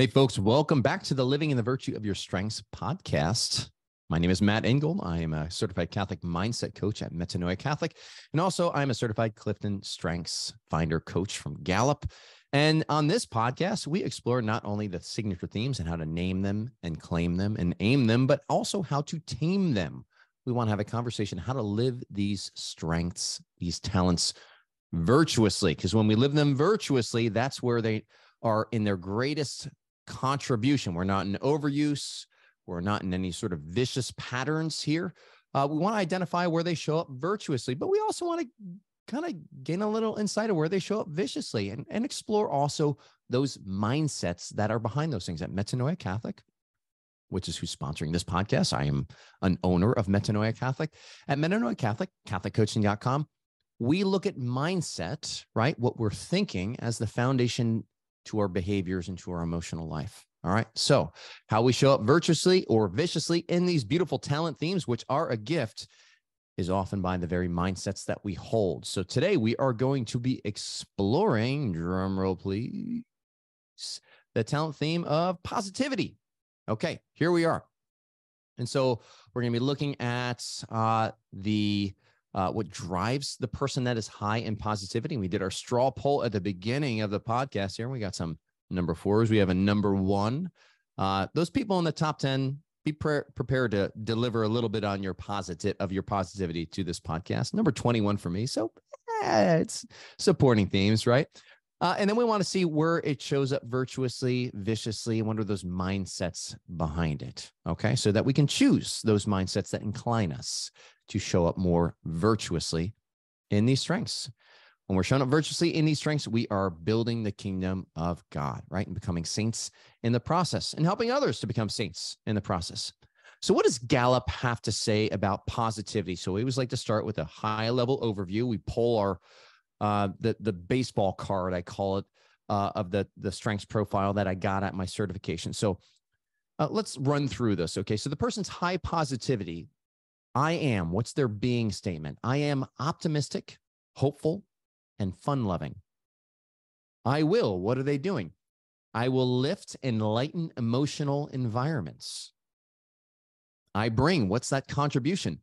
Hey, folks, welcome back to the Living in the Virtue of Your Strengths podcast. My name is Matt Engel. I am a certified Catholic mindset coach at Metanoia Catholic. And also, I'm a certified Clifton Strengths Finder coach from Gallup. And on this podcast, we explore not only the signature themes and how to name them and claim them and aim them, but also how to tame them. We want to have a conversation how to live these strengths, these talents virtuously. Because when we live them virtuously, that's where they are in their greatest contribution. We're not in overuse. We're not in any sort of vicious patterns here. Uh, we want to identify where they show up virtuously, but we also want to kind of gain a little insight of where they show up viciously and, and explore also those mindsets that are behind those things at Metanoia Catholic, which is who's sponsoring this podcast. I am an owner of Metanoia Catholic. At Metanoia Catholic, CatholicCoaching.com, we look at mindset, right? What we're thinking as the foundation to our behaviors and to our emotional life. All right. So, how we show up virtuously or viciously in these beautiful talent themes, which are a gift, is often by the very mindsets that we hold. So, today we are going to be exploring, drum roll please, the talent theme of positivity. Okay, here we are. And so, we're going to be looking at uh, the uh, what drives the person that is high in positivity. We did our straw poll at the beginning of the podcast here. We got some number fours. We have a number one. Uh, those people in the top 10, be pre- prepared to deliver a little bit on your positive of your positivity to this podcast. Number 21 for me. So eh, it's supporting themes, right? Uh, and then we want to see where it shows up virtuously, viciously, and what are those mindsets behind it. Okay. So that we can choose those mindsets that incline us to show up more virtuously in these strengths. When we're showing up virtuously in these strengths, we are building the kingdom of God, right? And becoming saints in the process and helping others to become saints in the process. So, what does Gallup have to say about positivity? So, we always like to start with a high level overview. We pull our uh, the the baseball card, I call it, uh, of the the strengths profile that I got at my certification. So, uh, let's run through this. Okay, so the person's high positivity I am, what's their being statement? I am optimistic, hopeful, and fun loving. I will, what are they doing? I will lift enlighten emotional environments. I bring, what's that contribution?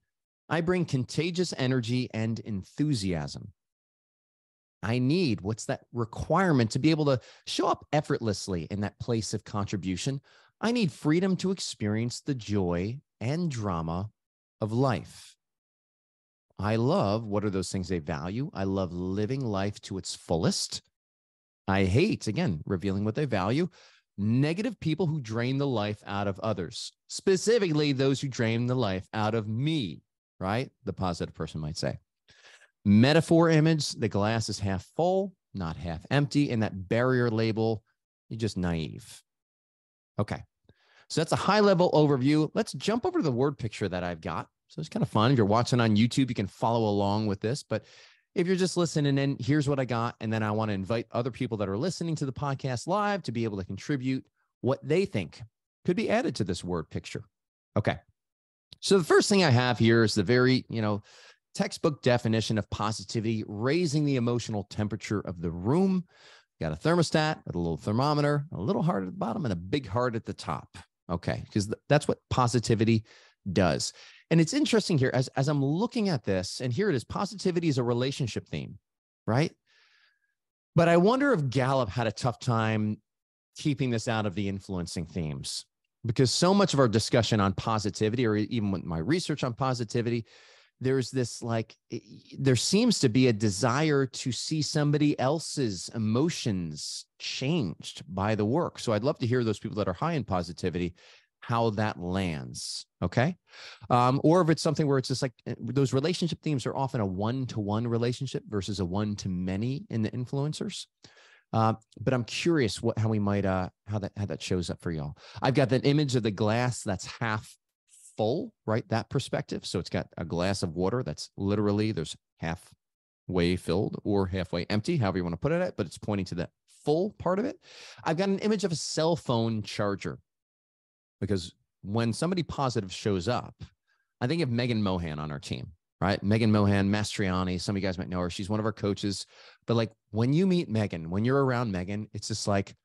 I bring contagious energy and enthusiasm. I need, what's that requirement to be able to show up effortlessly in that place of contribution? I need freedom to experience the joy and drama of life. I love what are those things they value? I love living life to its fullest. I hate, again, revealing what they value, negative people who drain the life out of others, specifically those who drain the life out of me, right? The positive person might say. Metaphor image the glass is half full, not half empty. And that barrier label, you're just naive. Okay. So that's a high level overview. Let's jump over to the word picture that I've got. So it's kind of fun. If you're watching on YouTube, you can follow along with this. But if you're just listening in, here's what I got. And then I want to invite other people that are listening to the podcast live to be able to contribute what they think could be added to this word picture. Okay. So the first thing I have here is the very, you know, textbook definition of positivity, raising the emotional temperature of the room. got a thermostat with a little thermometer, a little heart at the bottom, and a big heart at the top. Okay, because that's what positivity does. And it's interesting here as, as I'm looking at this, and here it is positivity is a relationship theme, right? But I wonder if Gallup had a tough time keeping this out of the influencing themes because so much of our discussion on positivity, or even with my research on positivity, there's this like there seems to be a desire to see somebody else's emotions changed by the work. So i'd love to hear those people that are high in positivity how that lands okay? Um, or if it's something where it's just like eh, those relationship themes are often a one-to-one relationship versus a one-to-many in the influencers. Uh, but i'm curious what how we might uh how that how that shows up for y'all. I've got that image of the glass that's half full, right? That perspective. So it's got a glass of water that's literally there's halfway filled or halfway empty, however you want to put it but it's pointing to the full part of it. I've got an image of a cell phone charger because when somebody positive shows up, I think of Megan Mohan on our team, right? Megan Mohan, Mastriani, some of you guys might know her. She's one of our coaches. But like when you meet Megan, when you're around Megan, it's just like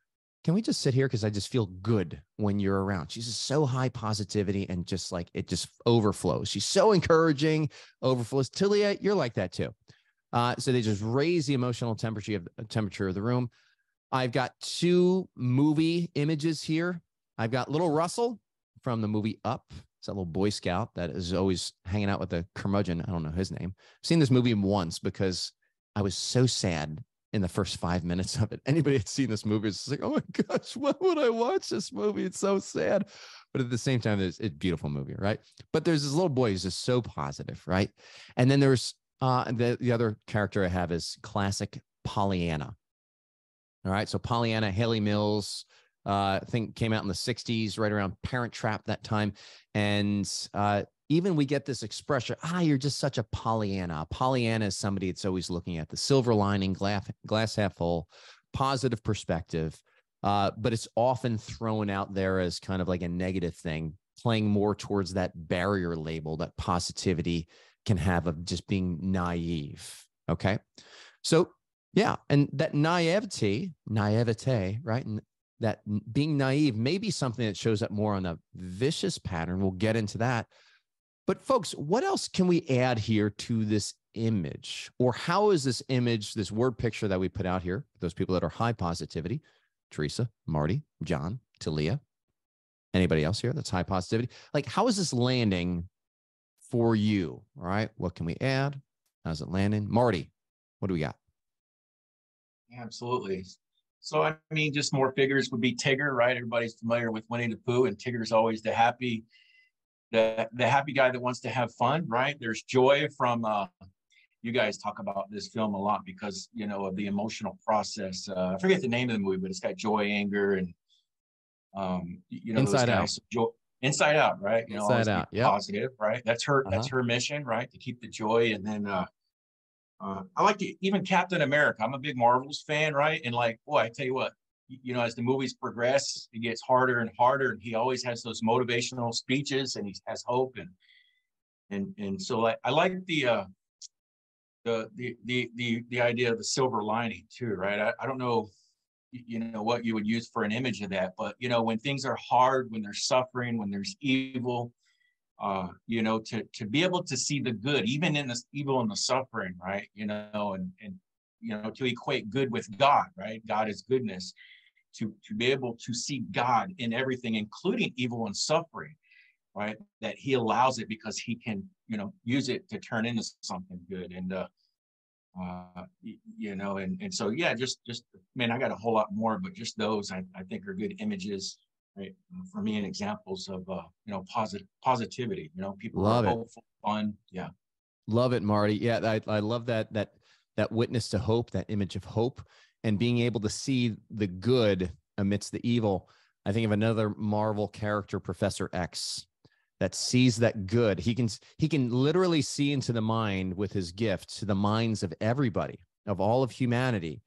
can we just sit here because I just feel good when you're around. She's just so high positivity and just like it just overflows. She's so encouraging, overflows. Talia, you're like that too. Uh, so they just raise the emotional temperature of temperature of the room. I've got two movie images here. I've got little Russell from the movie Up. It's that little Boy Scout that is always hanging out with the curmudgeon. I don't know his name. I've seen this movie once because I was so sad in the first five minutes of it. Anybody had seen this movie, it's like, oh my gosh, why would I watch this movie? It's so sad. But at the same time, it's a beautiful movie, right? But there's this little boy who's just so positive, right? And then there's uh, the, the other character I have is classic Pollyanna. All right. So Pollyanna, Hayley Mills, uh, I think came out in the 60s, right around Parent Trap that time. And uh, even we get this expression, ah, you're just such a Pollyanna. A Pollyanna is somebody that's always looking at the silver lining, glass, glass half full, positive perspective. Uh, but it's often thrown out there as kind of like a negative thing, playing more towards that barrier label that positivity can have of just being naive. Okay. So, yeah. And that naivety, naivete, right? And that being naive may be something that shows up more on a vicious pattern. We'll get into that. But folks, what else can we add here to this image? Or how is this image, this word picture that we put out here, those people that are high positivity, Teresa, Marty, John, Talia, anybody else here that's high positivity? Like, how is this landing for you? All right. What can we add? How's it landing? Marty, what do we got? Absolutely. So, I mean, just more figures would be Tigger, right? Everybody's familiar with Winnie the Pooh, and Tigger's always the happy, the the happy guy that wants to have fun, right? There's joy from uh, you guys talk about this film a lot because you know of the emotional process. Uh, I forget the name of the movie, but it's got joy, anger, and um, you know, Inside Out. Joy, Inside Out, right? You know, Inside Out, yeah, positive, right? That's her. Uh-huh. That's her mission, right? To keep the joy, and then uh, uh, I like to, even Captain America. I'm a big Marvels fan, right? And like, boy, I tell you what, you know, as the movies progress, it gets harder and harder. And he always has those motivational speeches and he has hope. And, and, and so like, I like the, uh, the, the, the, the, the idea of the silver lining too, right? I, I don't know, you know, what you would use for an image of that, but you know, when things are hard, when there's suffering, when there's evil, uh, you know, to to be able to see the good, even in the evil and the suffering, right? You know, and and you know, to equate good with God, right? God is goodness to, to be able to see God in everything, including evil and suffering, right? That he allows it because he can, you know, use it to turn into something good. And, uh, uh, you know, and, and so, yeah, just, just, man, I got a whole lot more, but just those I, I think are good images, right? For me and examples of, uh, you know, positive positivity, you know, people love are it. fun. Yeah. Love it, Marty. Yeah. I, I love that, that, that witness to hope, that image of hope and being able to see the good amidst the evil. I think of another Marvel character, Professor X, that sees that good. He can he can literally see into the mind with his gift to the minds of everybody, of all of humanity.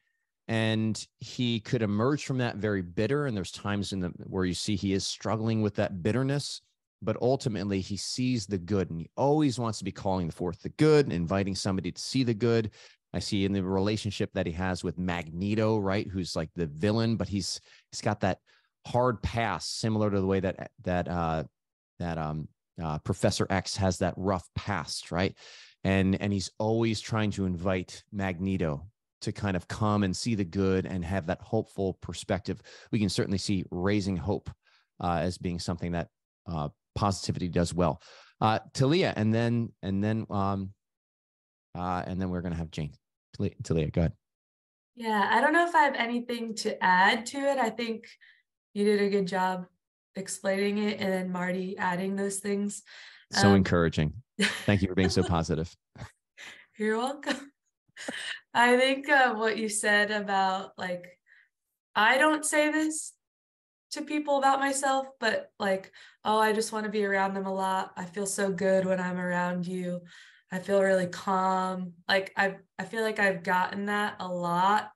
And he could emerge from that very bitter. And there's times in the where you see he is struggling with that bitterness, but ultimately he sees the good and he always wants to be calling forth the good, inviting somebody to see the good, I see in the relationship that he has with Magneto, right? Who's like the villain, but he's he's got that hard pass, similar to the way that that uh, that um, uh, Professor X has that rough past, right? And and he's always trying to invite Magneto to kind of come and see the good and have that hopeful perspective. We can certainly see raising hope uh, as being something that uh, positivity does well. Uh, Talia, and then and then um, uh, and then we're gonna have Jane. Talia, go ahead. Yeah, I don't know if I have anything to add to it. I think you did a good job explaining it and then Marty adding those things. So um, encouraging. Thank you for being so positive. You're welcome. I think uh, what you said about like, I don't say this to people about myself, but like, oh, I just want to be around them a lot. I feel so good when I'm around you. I feel really calm. Like I I feel like I've gotten that a lot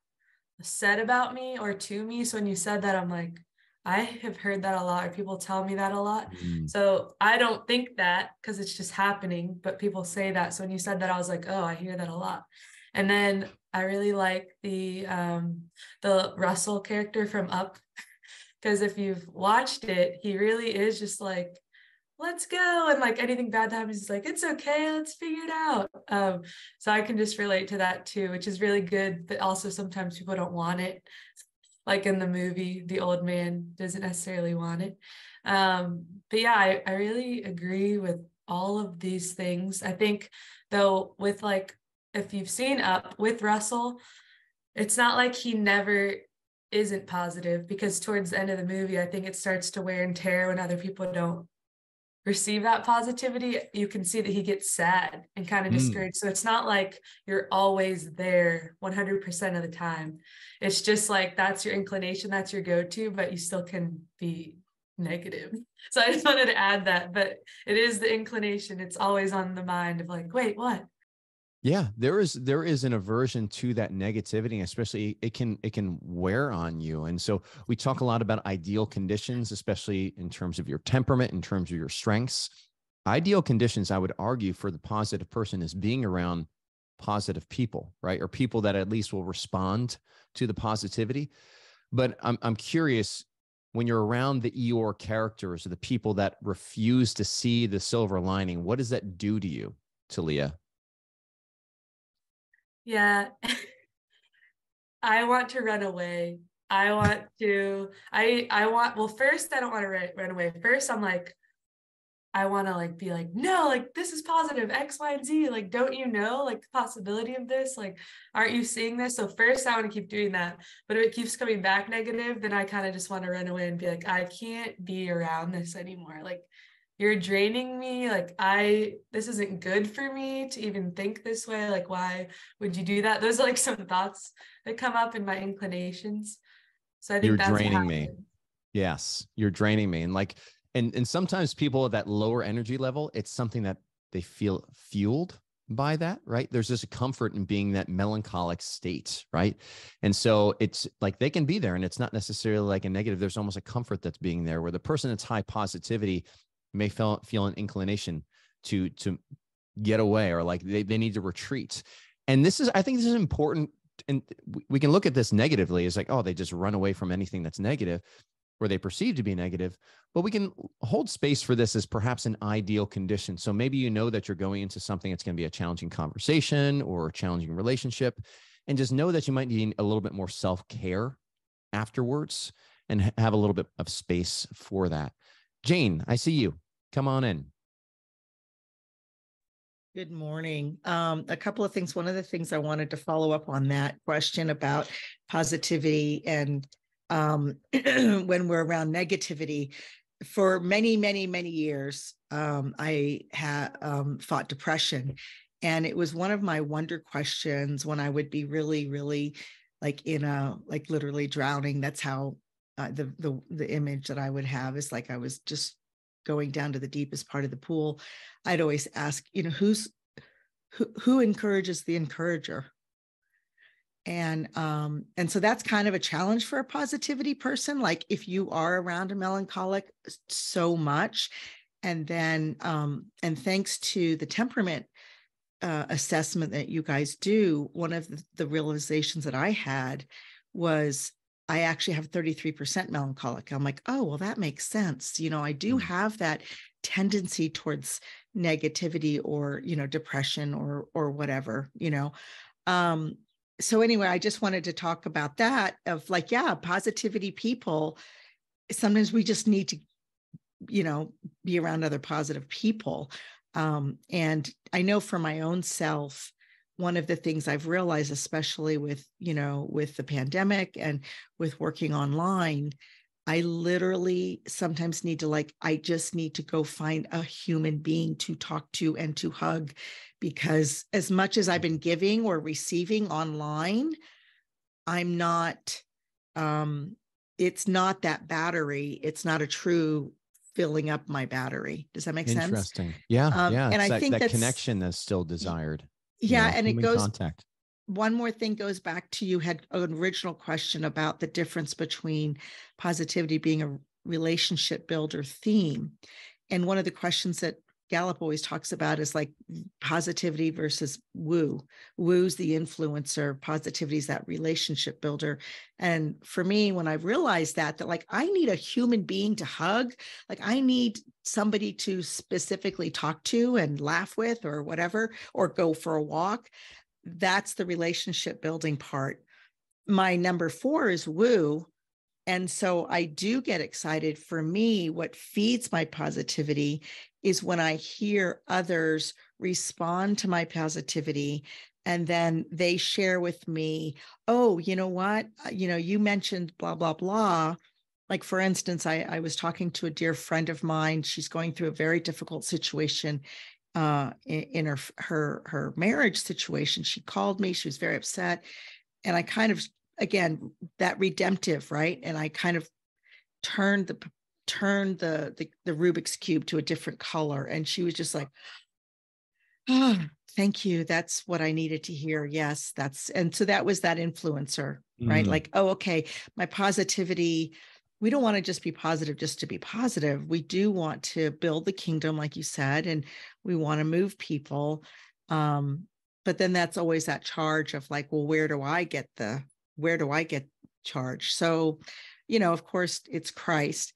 said about me or to me. So when you said that, I'm like, I have heard that a lot, or people tell me that a lot. Mm. So I don't think that because it's just happening, but people say that. So when you said that, I was like, oh, I hear that a lot. And then I really like the um the Russell character from Up because if you've watched it, he really is just like let's go and like anything bad that happens is like it's okay let's figure it out. Um so i can just relate to that too which is really good but also sometimes people don't want it. Like in the movie the old man doesn't necessarily want it. Um but yeah I, I really agree with all of these things. I think though with like if you've seen up with russell it's not like he never isn't positive because towards the end of the movie i think it starts to wear and tear when other people don't receive that positivity, you can see that he gets sad and kind of mm. discouraged. So it's not like you're always there 100% of the time. It's just like that's your inclination, that's your go to, but you still can be negative. So I just wanted to add that, but it is the inclination. It's always on the mind of like, wait, what? Yeah there is there is an aversion to that negativity especially it can it can wear on you and so we talk a lot about ideal conditions especially in terms of your temperament in terms of your strengths. Ideal conditions i would argue for the positive person is being around positive people right or people that at least will respond to the positivity. But i'm, I'm curious when you're around the eeyore characters or the people that refuse to see the silver lining what does that do to you talia yeah. I want to run away. I want to I I want well first I don't want to run, run away. First I'm like I want to like be like no like this is positive X Y and Z like don't you know like the possibility of this like aren't you seeing this so first I want to keep doing that but if it keeps coming back negative then I kind of just want to run away and be like I can't be around this anymore like you're draining me like i this isn't good for me to even think this way like why would you do that? Those are like some thoughts that come up in my inclinations. So i think you're draining me. Yes you're draining me. And like and and sometimes people at that lower energy level it's something that they feel fueled by that right? There's just a comfort in being that melancholic state right? And so it's like they can be there and it's not necessarily like a negative. There's almost a comfort that's being there where the person that's high positivity may feel feel an inclination to to get away or like they, they need to retreat. And this is i think this is important and we can look at this negatively. As like oh they just run away from anything that's negative or they perceive to be negative. But we can hold space for this as perhaps an ideal condition. So maybe you know that you're going into something that's going to be a challenging conversation or a challenging relationship and just know that you might need a little bit more self-care afterwards and have a little bit of space for that Jane, I see you. Come on in. Good morning. Um, a couple of things. One of the things I wanted to follow up on that question about positivity and um, when we're around negativity. For many, many, many years, um, I had um, fought depression. And it was one of my wonder questions when I would be really, really like in a, like literally drowning. That's how uh, the the the image that I would have is like I was just going down to the deepest part of the pool. I'd always ask, you know, who's who who encourages the encourager? And um, and so that's kind of a challenge for a positivity person. Like if you are around a melancholic so much, and then um, and thanks to the temperament uh, assessment that you guys do, one of the, the realizations that I had was I actually have 33% melancholic. I'm like, oh, well, that makes sense. You know, I do mm. have that tendency towards negativity or, you know, depression or or whatever, you know. Um, so anyway, I just wanted to talk about that of like, yeah, positivity people, sometimes we just need to, you know, be around other positive people. Um, and I know for my own self, one of the things I've realized, especially with, you know, with the pandemic and with working online, I literally sometimes need to like, I just need to go find a human being to talk to and to hug because as much as I've been giving or receiving online, I'm not, um, it's not that battery. It's not a true filling up my battery. Does that make Interesting. sense? Interesting. Yeah. Um, yeah. And I that, think that connection that's still desired yeah know, and it goes contact. one more thing goes back to you had an original question about the difference between positivity being a relationship builder theme. And one of the questions that Gallup always talks about is like positivity versus woo. Woo's the influencer, positivity is that relationship builder. And for me, when I realized that, that like I need a human being to hug, like I need somebody to specifically talk to and laugh with or whatever, or go for a walk. That's the relationship building part. My number four is woo. And so I do get excited. For me, what feeds my positivity is when I hear others respond to my positivity and then they share with me, oh, you know what? Uh, you know, you mentioned blah, blah, blah. Like, for instance, I, I was talking to a dear friend of mine. She's going through a very difficult situation uh, in, in her, her, her marriage situation. She called me. She was very upset. And I kind of, again, that redemptive, right? And I kind of turned the turned the, the the Rubik's cube to a different color, and she was just like, "Oh, thank you. That's what I needed to hear. Yes, that's." And so that was that influencer, right? Mm. Like, oh, okay, my positivity. We don't want to just be positive just to be positive. We do want to build the kingdom, like you said, and we want to move people. Um, but then that's always that charge of like, well, where do I get the where do I get charge? So, you know, of course, it's Christ.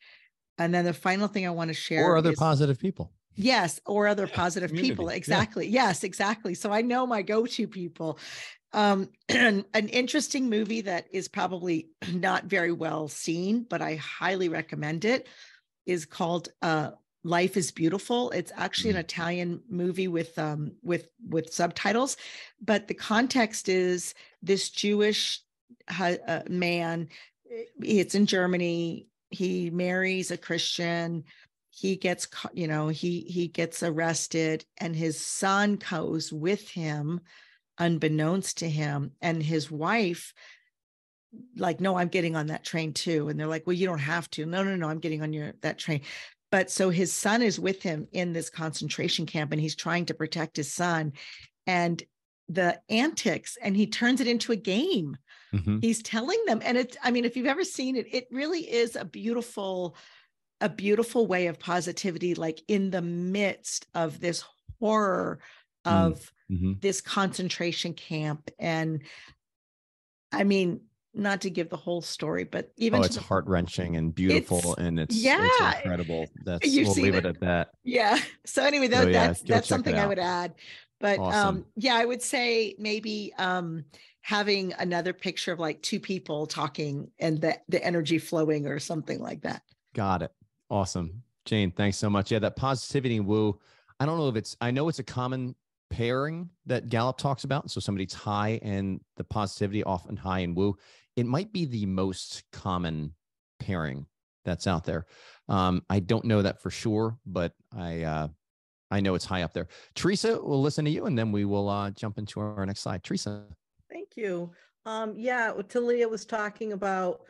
And then the final thing I want to share or other is- positive people. Yes, or other positive people. Community, yeah. Exactly. Yes, exactly. So I know my go-to people. Um, an interesting movie that is probably not very well seen, but I highly recommend it is called uh, Life is Beautiful. It's actually an Mm. Italian movie with um, with with subtitles, but the context is this Jewish uh, man. eh, It's in Germany. He marries a Christian he gets you know he he gets arrested and his son goes with him unbeknownst to him and his wife like no i'm getting on that train too and they're like well you don't have to. No no no i'm getting on your that train. But so his son is with him in this concentration camp and he's trying to protect his son and the antics and he turns it into a game Mhm. he's telling them and it i mean if you've ever seen it it really is a beautiful a beautiful way of positivity like in the midst of this horror Mm. of Mhm. this concentration camp and i mean not to give the whole story but even Oh, it's heart wrenching and beautiful, It's- and it's it's yeah. incredible. That's You've we'll leave it it. at that. yeah so anyway that, So, yeah, that's that's something i would add but Awesome. um yeah i would say maybe um having another picture of like two people talking and the the energy flowing or something like that Got it. Awesome. Jane, thanks so much. Yeah, that positivity woo. I don't know if it's, I know it's a common pairing that Gallup talks about. So somebody's high and the positivity often high and woo. It might be the most common pairing that's out there. Um, I don't know that for sure, but I, uh, I know it's high up there. Teresa, we'll listen to you and then we will uh, jump into our next slide. Teresa. Thank you. Um, yeah, Talia was talking about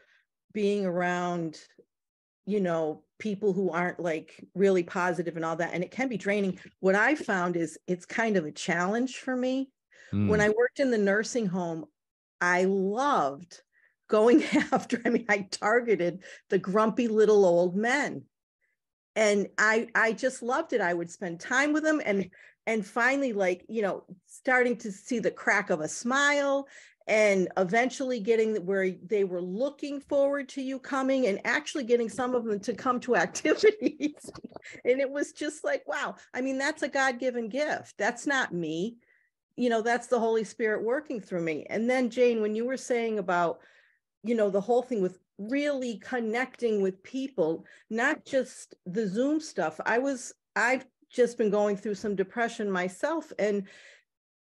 being around, you know, people who aren't like really positive and all that, and it can be draining. What I found is it's kind of a challenge for me. When Mm, I worked in the nursing home, I loved going after, I mean, I targeted the grumpy little old men. And I I just loved it. I would spend time with them and and finally like, you know, starting to see the crack of a smile and eventually getting where they were looking forward to you coming and actually getting some of them to come to activities. and it was just like, wow. I mean, that's a God-given gift. That's not me you know that's the holy spirit working through me and then jane when you were saying about you know the whole thing with really connecting with people not just the zoom stuff i was i've just been going through some depression myself and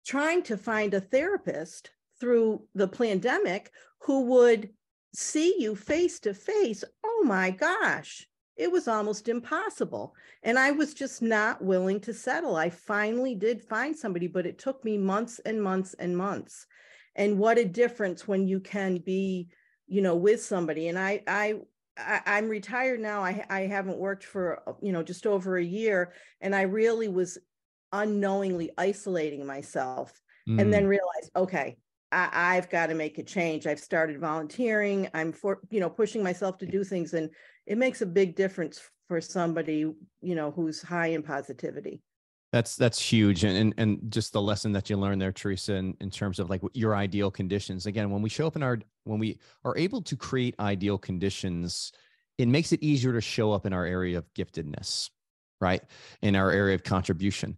trying to find a therapist through the pandemic who would see you face to face oh my gosh it was almost impossible and I was just not willing to settle. I finally did find somebody, but it took me months and months and months. And what a difference when you can be, you know, with somebody. And I, I, I I'm retired now. I, I haven't worked for, uh, you know, just over a year. And I really was unknowingly isolating myself mm, and then realized, okay, I, I've got to make a change. I've started volunteering. I'm for, you know, pushing myself to do things. And it makes a big difference for somebody, you know, who's high in positivity. That's that's huge, and and, just the lesson that you learned there, Teresa, in, in terms of like your ideal conditions. Again, when we show up in our when we are able to create ideal conditions, it makes it easier to show up in our area of giftedness, right? In our area of contribution.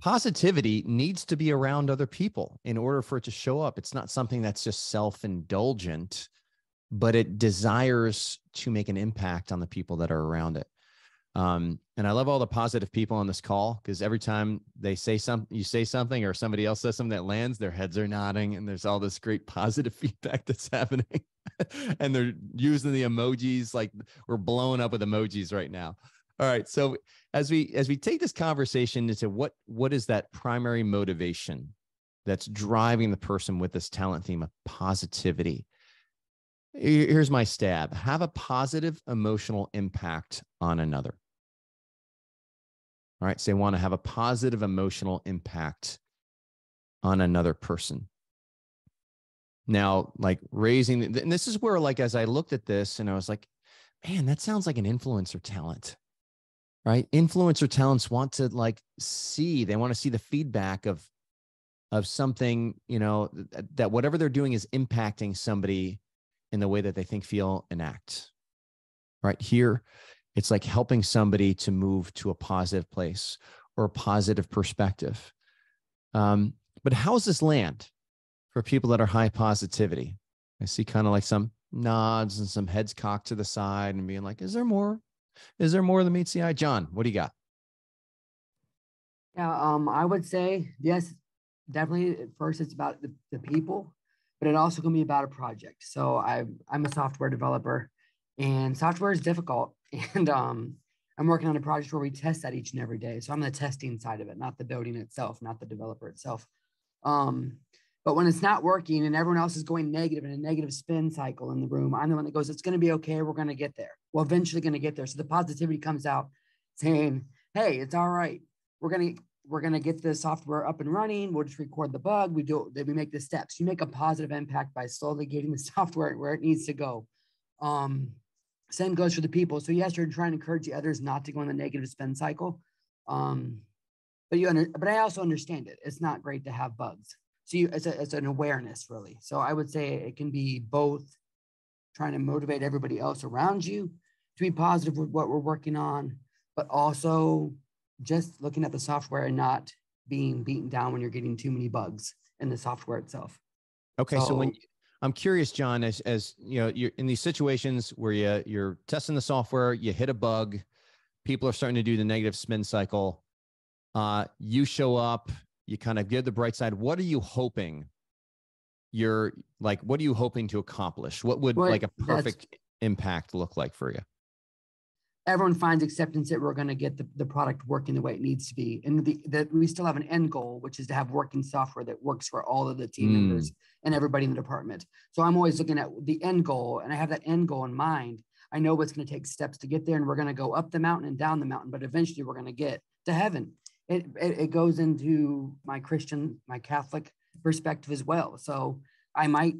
Positivity needs to be around other people in order for it to show up. It's not something that's just self indulgent, but it desires to make an impact on the people that are around it. Um, and I love all the positive people on this call because every time they say something, you say something, or somebody else says something that lands, their heads are nodding, and there's all this great positive feedback that's happening. and they're using the emojis like we're blowing up with emojis right now. All right. So as we as we take this conversation into what what is that primary motivation that's driving the person with this talent theme of positivity? Here's my stab. Have a positive emotional impact on another. All right. So want to have a positive emotional impact on another person. Now, like raising, and this is where, like, as I looked at this and I was like, man, that sounds like an influencer talent, right? Influencer talents want to like see, they want to see the feedback of, of something, you know, that whatever they're doing is impacting somebody in the way that they think, feel, and act. Right here, it's like helping somebody to move to a positive place or a positive perspective. Um, but how does this land for people that are high positivity? I see kind of like some nods and some heads cocked to the side and being like, is there more? Is there more than meets the eye? John, what do you got? Yeah, um, I would say yes, definitely. At first, it's about the, the people, but it also can be about a project. So I'm, I'm a software developer, and software is difficult. And um, I'm working on a project where we test that each and every day. So I'm the testing side of it, not the building itself, not the developer itself. Um, but when it's not working and everyone else is going negative in a negative spin cycle in the room, I'm the one that goes, it's going to be okay. We're going to get there. We're eventually going to get there. So the positivity comes out saying, hey, it's all right. We're going to we're going to get the software up and running. We'll just record the bug. We do we make the steps. You make a positive impact by slowly getting the software where it needs to go. Um, same goes for the people. So yes, you're trying to encourage the others not to go in the negative spend cycle. Um, but you under, but I also understand it. It's not great to have bugs. So you, it's, a, it's an awareness really. So I would say it can be both trying to motivate everybody else around you to be positive with what we're working on, but also just looking at the software and not being beaten down when you're getting too many bugs in the software itself. Okay, so, so when I'm curious, John, as as you know, you're in these situations where you you're testing the software, you hit a bug, people are starting to do the negative spin cycle. Uh, you show up, you kind of give the bright side. What are you hoping? You're like, what are you hoping to accomplish? What would well, like a perfect impact look like for you? Everyone finds acceptance that we're going to get the, the product working the way it needs to be. And the, that we still have an end goal which is to have working software that works for all of the team mm. members and everybody in the department. So i'm always looking at the end goal and i have that end goal in mind. I know what's going to take steps to get there and we're going to go up the mountain and down the mountain but eventually we're going to get to heaven. It, it, it goes into my christian my catholic perspective as well. So i might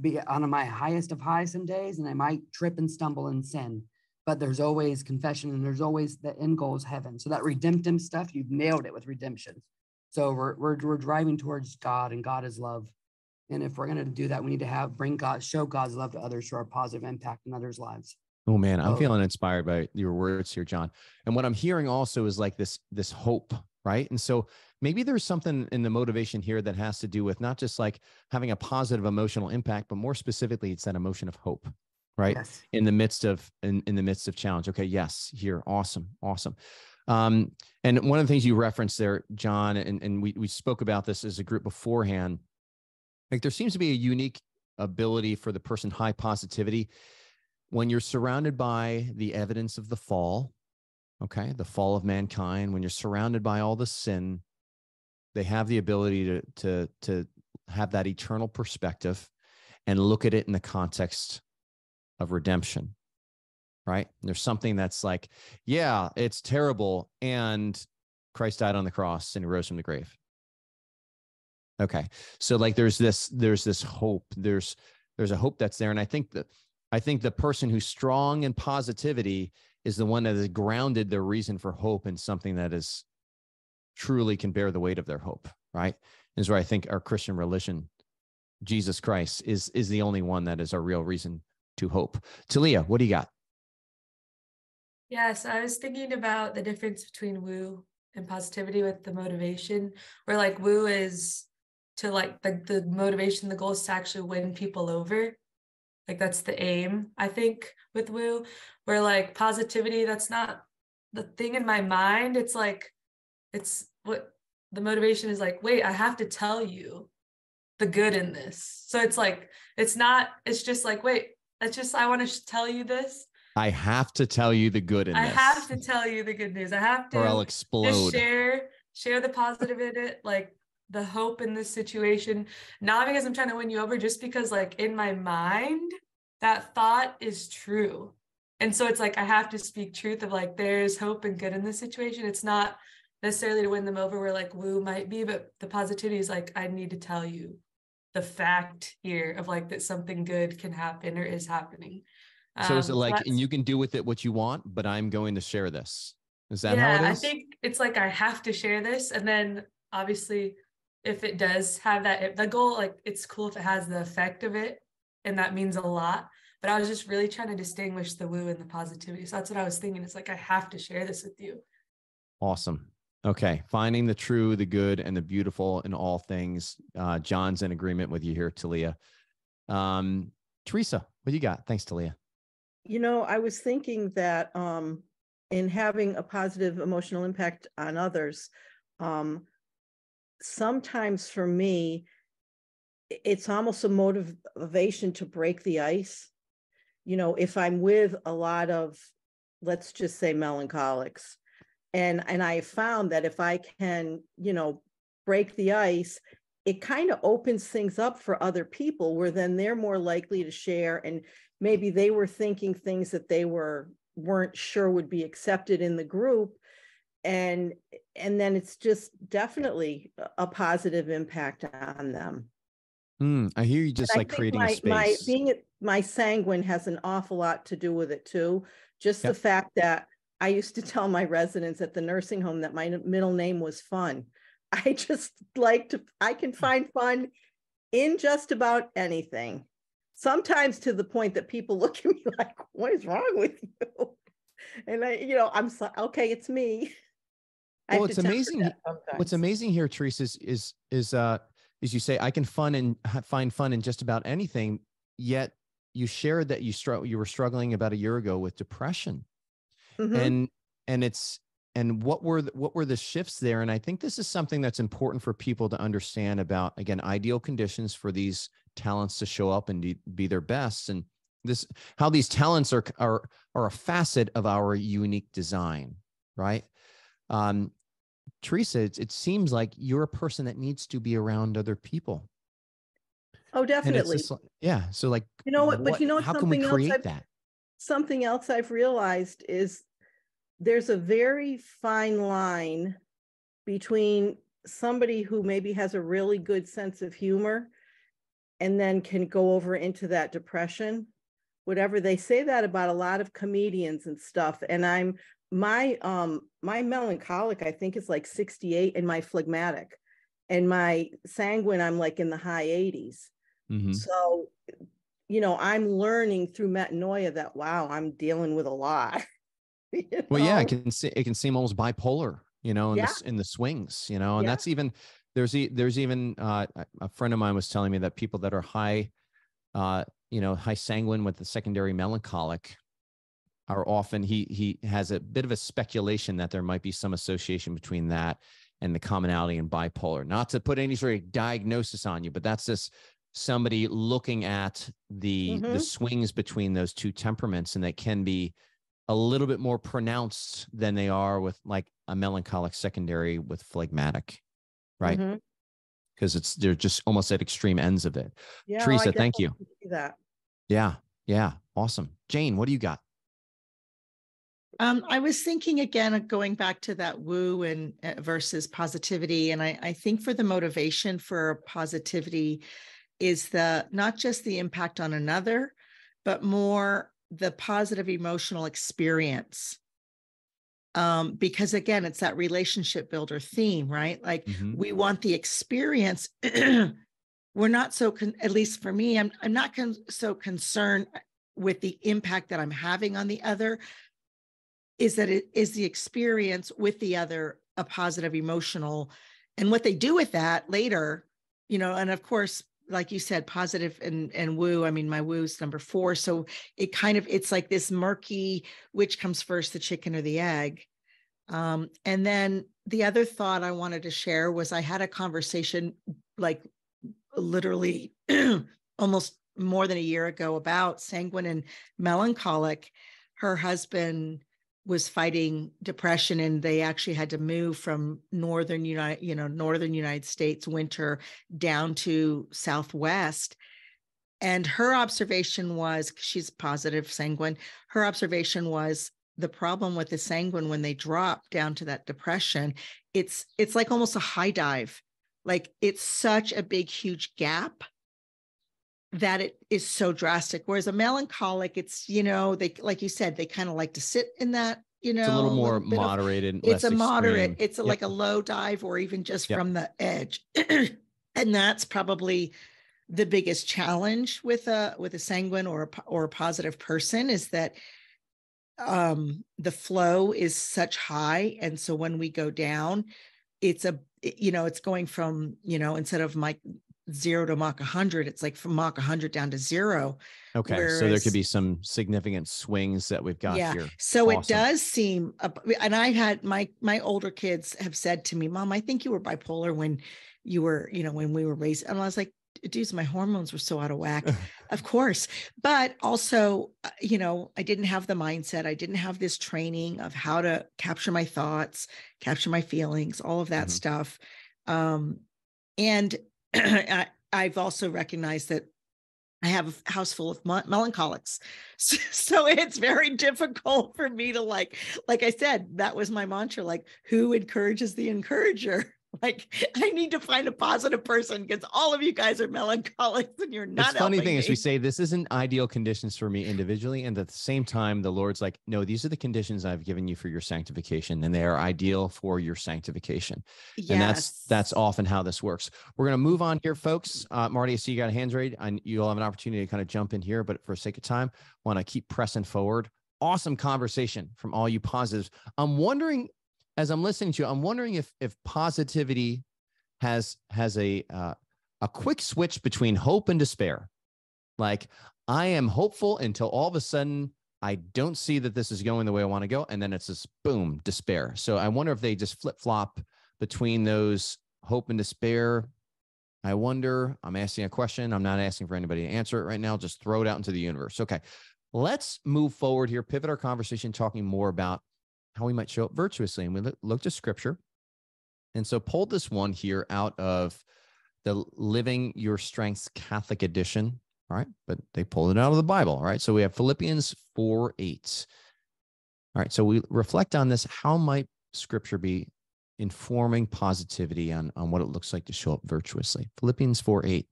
be on my highest of highs some days and i might trip and stumble and sin but there's always confession and there's always the end goal is heaven. So that redemptive stuff, you've nailed it with redemption. So we're, we're, we're driving towards God and God is love. And if we're going to do that, we need to have, bring God, show God's love to others through our positive impact in others' lives. Oh man, I'm feeling inspired by your words here, John. And what I'm hearing also is like this, this hope, right? And so maybe there's something in the motivation here that has to do with not just like having a positive emotional impact, but more specifically, it's that emotion of hope right? Yes. in the midst of in, in the midst of challenge. Okay yes here awesome awesome. Um, and one of the things you referenced there john and, and we, we spoke about this as a group beforehand like there seems to be a unique ability for the person high positivity when you're surrounded by the evidence of the fall okay the fall of mankind when you're surrounded by all the sin they have the ability to to to have that eternal perspective and look at it in the context of redemption, right? There's something that's like, yeah, it's terrible. And Christ died on the cross and he rose from the grave. Okay. So like there's this, there's this hope. There's there's a hope that's there. And I think that I think the person who's strong in positivity is the one that has grounded their reason for hope in something that is truly can bear the weight of their hope, right? Is where I think our Christian religion, Jesus Christ, is is the only one that is our real reason to hope. Talia, what do you got? Yes, I was thinking about the difference between woo and positivity with the motivation, where like woo is to like the, the motivation, the goal is to actually win people over. Like that's the aim, I think, with woo. Where like positivity, that's not the thing in my mind. It's like it's what the motivation is like, wait, I have to tell you the good in this. So it's like, it's not, it's just like, wait, it's just I want to tell you this. I have to tell you the good in I this. have to tell you the good news. I have to or I'll just explode. share share the positive in it, like the hope in this situation. Not because I'm trying to win you over, just because like in my mind, that thought is true. And so it's like I have to speak truth of like there's hope and good in this situation. It's not necessarily to win them over where like woo might be, but the positivity is like I need to tell you the fact here of like that something good can happen or is happening. so is it Um, like, and you can do with it what you want, but I'm going to share this? Is that yeah, how it I think it's like I have to share this, and then obviously, if it does have that, if the goal, like it's cool if it has the effect of it, and that means a lot. But I was just really trying to distinguish the woo and the positivity. So that's what I was thinking. It's like I have to share this with you. Awesome. Okay. Finding the true, the good, and the beautiful in all things. Uh, John's in agreement with you here, Talia. Um, Teresa, what do you got? Thanks, Talia. You know, I was thinking that um, in having a positive emotional impact on others, um, sometimes for me, it's almost a motivation to break the ice. You know, if I'm with a lot of, let's just say melancholics, and and I found that if I can, you know, break the ice, it kind of opens things up for other people where then they're more likely to share and maybe they were thinking things that they were weren't sure would be accepted in the group and and then it's just definitely a- positive impact on them Hmm, I hear you just And like creating my, a my space. being my sanguine has an awful lot to do with it too just Yep. the fact that i used to tell my residents at the nursing home that my middle name was fun. I just like to i can find fun in just about anything sometimes to the point that people look at me like what is wrong with you? And i you know i'm so, okay it's me. I Well, it's to tell her amazing What's amazing here, Teresa, is is is uh is you say I can fun and find fun in just about anything, yet you shared that you struggle you were struggling about a year ago with depression. Mhm. and and it's and what were the, what were the shifts there? And i think this is something that's important for people to understand about again ideal conditions for these talents to show up and be, their best. And this how these talents are are are a facet of our unique design right? Um teresa it, it seems like you're a person that needs to be around other people. Oh definitely. just yeah so like you know what? But you know how can we create I've- that something else I've realized is there's a very fine line between somebody who maybe has a really good sense of humor and then can go over into that depression whatever they say that about a lot of comedians and stuff and i'm my um my melancholic i think is like 68 and my phlegmatic and my sanguine i'm like in the high 80s Mhm. so, you know, I'm learning through metanoia that wow, I'm dealing with a lot. you Well, yeah, it can se- it can seem almost bipolar, you know, in the Yeah. s in the swings, you know, and Yeah. that's even there's e- there's even uh, a- friend of mine was telling me that people that are high, uh, you know, high sanguine with the secondary melancholic are often he he has a bit of a speculation that there might be some association between that and the commonality in bipolar. Not to put any sort of diagnosis on you, but that's just somebody looking at the the Mhm. swings between those two temperaments, and they can be a little bit more pronounced than they are with like a melancholic secondary with phlegmatic, right? Because it's they're just almost at extreme ends of it. Yeah, I Teresa, thank you. That. Yeah, yeah, awesome. Jane, what do you got? Um, I was thinking again of going back to that woo and uh, versus positivity, and I, I think for the motivation for positivity is the not just the impact on another, but more the positive emotional experience um, because again, it's that relationship builder theme, right? Like Mhm. we want the experience. We're not so, con- at least for me, I'm I'm not con- so concerned with the impact that I'm having on the other. Is that it is the experience with the other a positive emotional, and what they do with that later, you know, and of course, like you said, positive and and woo. I mean, my woo's number four, so it kind of it's like this murky which comes first, the chicken or the egg. Um, and then the other thought I wanted to share was I had a conversation like literally almost more than a year ago about sanguine and melancholic. Her husband was fighting depression and they actually had to move from northern United, you know, northern United States winter down to southwest. And her observation was she's positive sanguine. Her observation was the problem with the sanguine when they drop down to that depression, it's it's like almost a high dive. Like it's such a big, huge gap that it is so drastic. Whereas a melancholic, it's, you know, they like you said, they kind of like to sit in that, you know, It's a little more bit of- moderated. it's a moderate extreme. it's a, Yep. like a low dive or even just Yep. from the edge and that's probably the biggest challenge with a with a sanguine or a, or a positive person is that um the flow is such high and so when we go down it's a you know it's going from you know instead of Mach zero to Mach 100 it's like from Mach 100 down to zero Okay, so there could be some significant swings that we've got yeah here. so it does seem and i had my my older kids have said to me mom i think you were bipolar when you were you know when we were raised and i was like dudes my hormones were so out of whack of course but also uh, you know i didn't have the mindset i didn't have this training of how to capture my thoughts capture my feelings all of that Mhm. stuff um and I, i've also recognized that I have a house full of mel- melancholics. So, so it's very difficult for me to like, like I said, that was my mantra, like who encourages the encourager? Like I need to find a positive person because all of you guys are melancholics and you're not. It's funny thing is we say this isn't ideal conditions for me individually, and at the same time, the Lord's like, no, these are the conditions I've given you for your sanctification, and they are ideal for your sanctification. Yes. And that's that's often how this works. We're gonna move on here, folks. Uh, Marty, I see you got a hands raised, and you'll have an opportunity to kind of jump in here, but for sake of time, want to keep pressing forward. Awesome conversation from all you positives. I'm wondering, as I'm listening to you, I'm wondering if if positivity has has a uh, a quick switch between hope and despair. Like I am hopeful until all of a sudden I don't see that this is going the way I want to go, and then it's this boom despair. So I wonder if they just flip flop between those hope and despair. I wonder. I'm asking a question. I'm not asking for anybody to answer it right now. Just throw it out into the universe. Okay. Let's move forward here, pivot our conversation, talking more about how we might show up virtuously. And we look, looked at scripture. And so pulled this one here out of the Living Your Strengths Catholic edition. All right. But they pulled it out of the Bible. All right. So we have Philippians 4 8. All right. So we reflect on this. How might scripture be informing positivity on, on what it looks like to show up virtuously? Philippians 4 8.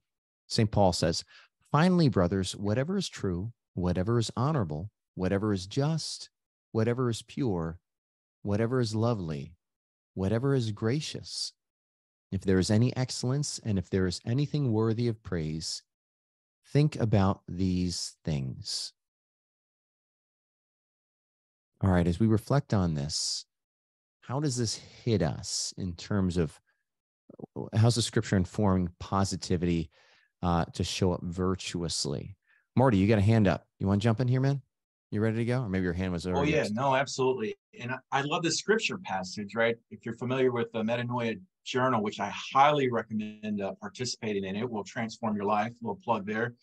St. Paul says, Finally, brothers, whatever is true, whatever is honorable, whatever is just, whatever is pure, whatever is lovely, whatever is gracious, if there is any excellence and if there is anything worthy of praise, think about these things. All right, as we reflect on this, how does this hit us in terms of how's the scripture informing positivity uh, to show up virtuously? Marty, you got a hand up. You want to jump in here, man? You ready to go? Or maybe your hand was over. Oh yeah, no, absolutely. And I, I love the scripture passage, right? If you're familiar with the Metanoia Journal, which I highly recommend uh, participating in, it will transform your life. little plug there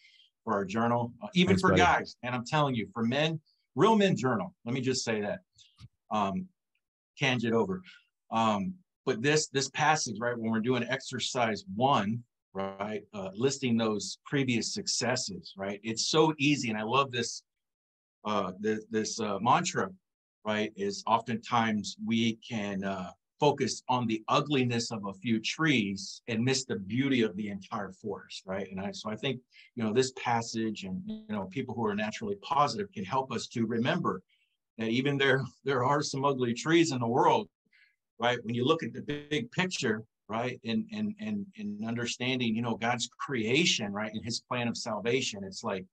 for our journal, uh, even Thanks, for buddy. guys. And I'm telling you, for men, real men journal. Let me just say that. Um, can't get over. Um, but this this passage, right, when we're doing exercise one, right, uh, listing those previous successes, right? It's so easy, and I love this uh, this, this uh, mantra, right, is oftentimes we can uh, focus on the ugliness of a few trees and miss the beauty of the entire forest, right? And I, so I think, you know, this passage and, you know, people who are naturally positive can help us to remember that even there there are some ugly trees in the world, right? When you look at the big picture, right, and and and and understanding, you know, God's creation, right, and His plan of salvation, it's like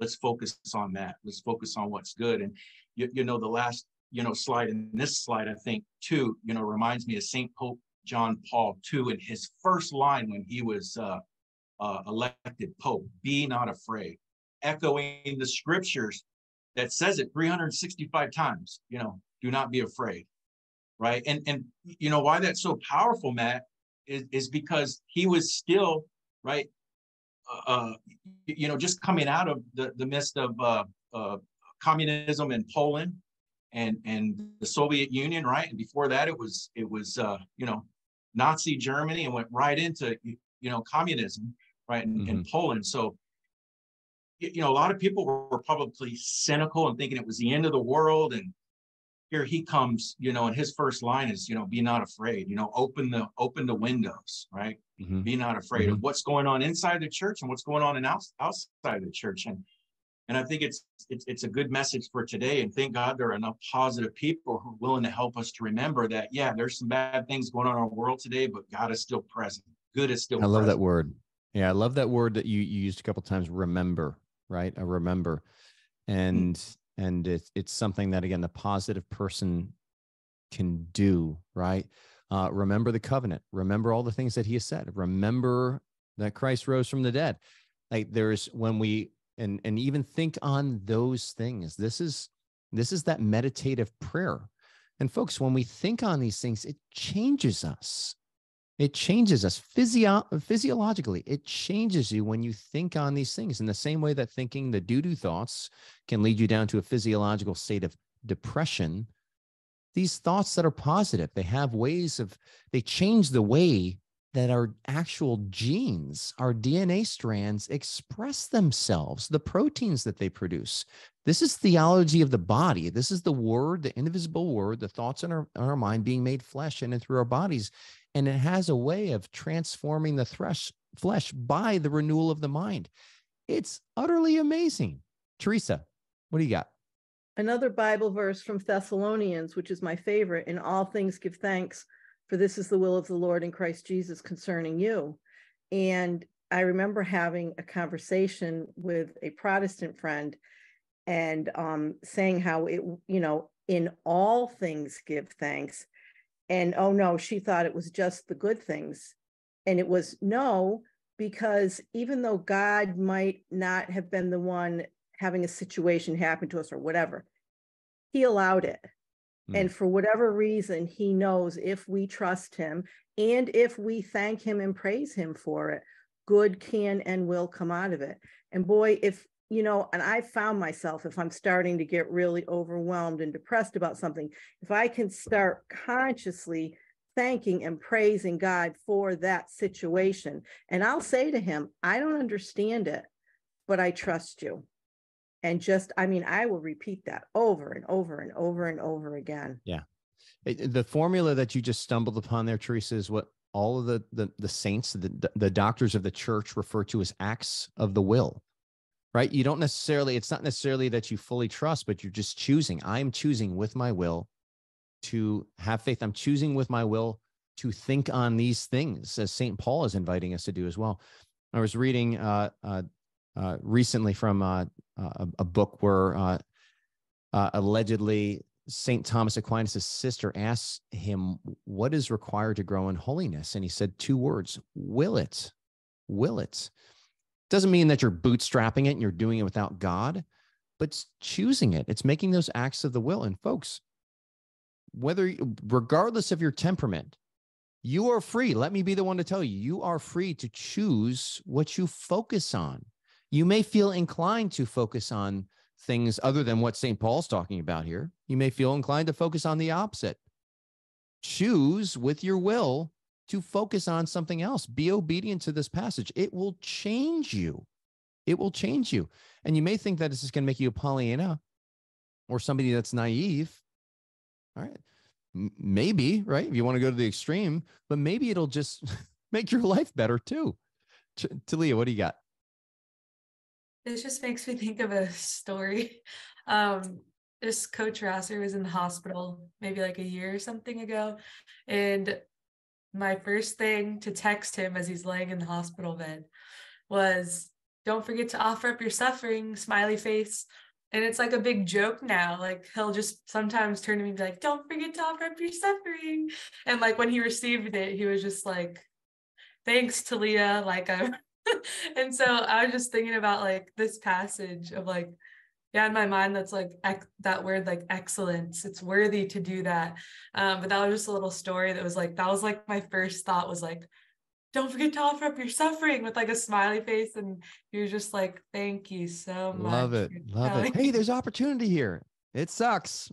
let's focus on that. Let's focus on what's good. And you, you know, the last you know slide in this slide, I think too, you know, reminds me of Saint Pope John Paul II in his first line when he was uh, uh, elected pope: "Be not afraid." Echoing the scriptures that says it 365 times. You know, do not be afraid, right? And and you know why that's so powerful, Matt, is is because he was still right. Uh, uh you know, just coming out of the the midst of uh, uh, communism in Poland and and the Soviet Union, right? And before that, it was it was uh, you know Nazi Germany and went right into you know communism, right? In, mm-hmm. in Poland, so you know, a lot of people were probably cynical and thinking it was the end of the world. And here he comes, you know, and his first line is, you know, be not afraid, you know, open the open the windows, right? Mm-hmm. Be not afraid mm-hmm. of what's going on inside the church and what's going on in out, outside the church. And and I think it's, it's it's a good message for today. And thank God there are enough positive people who are willing to help us to remember that, yeah, there's some bad things going on in our world today, but God is still present. Good is still I love present. that word. Yeah, I love that word that you, you used a couple times, remember right? I remember. Mm. And mm and it's it's something that again the positive person can do, right? Uh, remember the covenant. Remember all the things that he has said. Remember that Christ rose from the dead. Like there's when we and and even think on those things. This is this is that meditative prayer. And folks, when we think on these things, it changes us. It changes us physio- physiologically. It changes you when you think on these things in the same way that thinking the doo doo thoughts can lead you down to a physiological state of depression. These thoughts that are positive, they have ways of, they change the way that our actual genes, our DNA strands express themselves, the proteins that they produce. This is theology of the body. This is the word, the invisible word, the thoughts in our, in our mind being made flesh and through our bodies and it has a way of transforming the thresh, flesh by the renewal of the mind. It's utterly amazing. Teresa, what do you got? Another Bible verse from Thessalonians, which is my favorite. In all things, give thanks, for this is the will of the Lord in Christ Jesus concerning you. And I remember having a conversation with a Protestant friend and um, saying how it, you know, in all things give thanks and oh no, she thought it was just the good things. And it was no, because even though God might not have been the one having a situation happen to us or whatever, he allowed it. Mm. And for whatever reason, he knows if we trust him and if we thank him and praise him for it, good can and will come out of it. And boy, if you know, and I found myself if I'm starting to get really overwhelmed and depressed about something, if I can start consciously thanking and praising God for that situation, and I'll say to him, I don't understand it, but I trust you. And just, I mean, I will repeat that over and over and over and over again. Yeah. The formula that you just stumbled upon there, Teresa, is what all of the the, the saints, the, the doctors of the church refer to as acts of the will right? You don't necessarily, it's not necessarily that you fully trust, but you're just choosing. I'm choosing with my will to have faith. I'm choosing with my will to think on these things, as St. Paul is inviting us to do as well. I was reading uh, uh, uh, recently from uh, a, a, book where uh, uh, allegedly St. Thomas Aquinas' sister asked him, What is required to grow in holiness? And he said two words Will it? Will it? Doesn't mean that you're bootstrapping it and you're doing it without God, but choosing it. It's making those acts of the will. And folks, whether regardless of your temperament, you are free. Let me be the one to tell you, you are free to choose what you focus on. You may feel inclined to focus on things other than what St. Paul's talking about here. You may feel inclined to focus on the opposite. Choose with your will to focus on something else. Be obedient to this passage. It will change you. It will change you. And you may think that this is going to make you a Pollyanna or somebody that's naive. All right. Maybe, right? If you want to go to the extreme, but maybe it'll just make your life better too. Talia, what do you got? This just makes me think of a story. Um, this coach Rosser was in the hospital maybe like a year or something ago. And my first thing to text him as he's laying in the hospital bed was, Don't forget to offer up your suffering, smiley face. And it's like a big joke now. Like he'll just sometimes turn to me and be like, Don't forget to offer up your suffering. And like when he received it, he was just like, Thanks, Talia. Like I'm and so I was just thinking about like this passage of like, yeah, in my mind, that's like ec- that word, like excellence. It's worthy to do that. Um, but that was just a little story that was like, that was like my first thought was like, don't forget to offer up your suffering with like a smiley face. And you're just like, thank you so much. Love it. Love it. Hey, there's opportunity here. It sucks,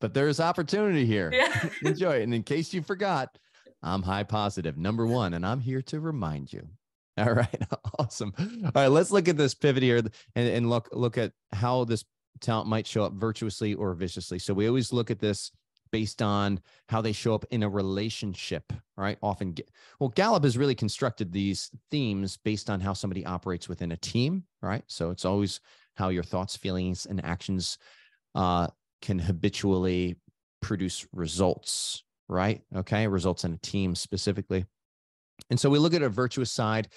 but there's opportunity here. Yeah. Enjoy it. And in case you forgot, I'm high positive, number one, and I'm here to remind you All right, awesome. All right, let's look at this pivot here and, and look look at how this talent might show up virtuously or viciously. So we always look at this based on how they show up in a relationship, right? Often, well, Gallup has really constructed these themes based on how somebody operates within a team, right? So it's always how your thoughts, feelings, and actions uh, can habitually produce results, right? Okay, results in a team specifically. And so we look at a virtuous side.